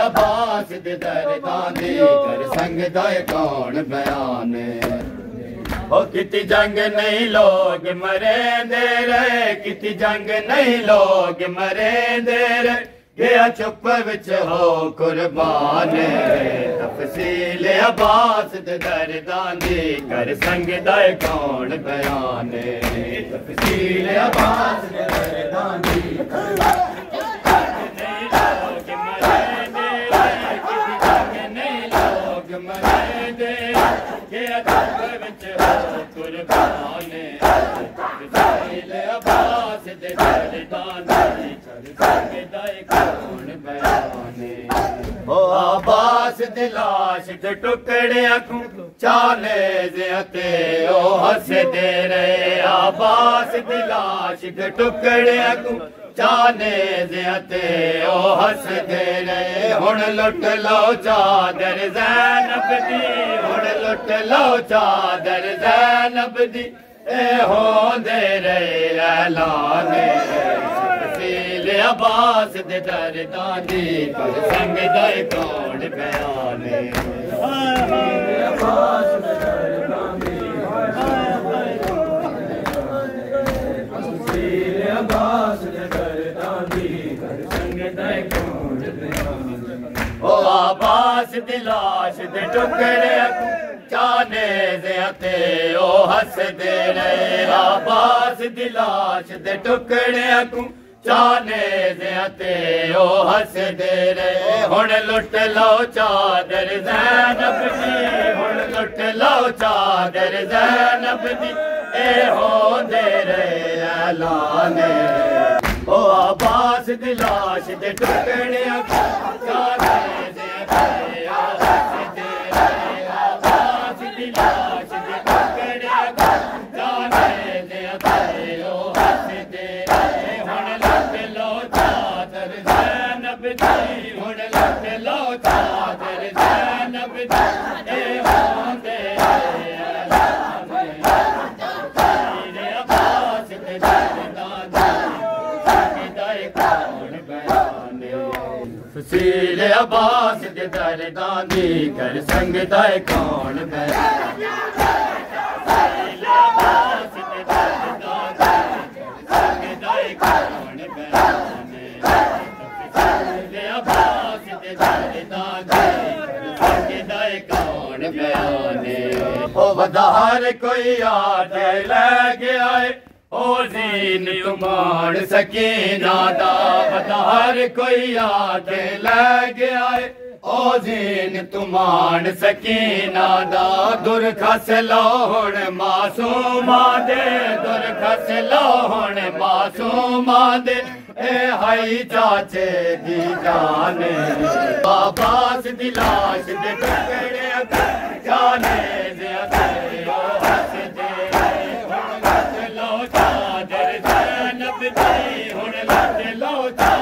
अबास दरदां दी कर संग दाए कौन बयान किती जंग लोग मरे नहीं लोग मरे दे ਗਿਆ ਚੁੱਪ ਵਿੱਚ ਹੋ ਕੁਰਬਾਨ। ਤਫਸੀਲ ਅਬਾਸ ਦੇ ਦਰਦਾਂ ਦੀ ਕਰ ਸੰਗ ਦਾ ਕੌਣ ਬਿਆਨ? ਤਫਸੀਲ ਅਬਾਸ ਦੇ ਦਰਦਾਂ ਦੀ दरदां दी दी ते टुकड़िया को चाले ओ हस दे आबास ते टुकड़िया को चाले चादर लुट लो दी। ए हो दे रे ऐलान तफसील अब्बास दे दरदां दी पर संग दाए कौन बयान? अब्बास दे दरदां ओ अब्बास दी लाश दे टुकड़े चाने दे ओ हस दे रे। अब्बास दी लाश दे टुकड़े चाने दे ओ हस दे रे। हुन लुट लो चादर जैनब दी हुन लुट लो चादर जैनब ए हो ऐलान ओ अब्बास दी लाश दे टुकड़े चाने दे दे टुकड़े चाने दे ओ हस दे रे हुन लुट लो चादर जैनब दी हुन लुट लो चादर जैनब दी ए हो दे रे ऐलान तेरे अब्बास दे दरदां फसील अब्बास दे दरदां दी कर संग दाए कौन बयान अब्बास संग दाए कौन बयान अब्बास कौन ओ वधार कोई आठ ले गया है ओ जीन तुमार सकीना दा वधार कोई ओ जीन तुमान सकीना दा दुर खस लो दे दुर खस लो हुण ए हाई चाचे दी जान बाबास दी लाश दे टुकड़े जाने Hey!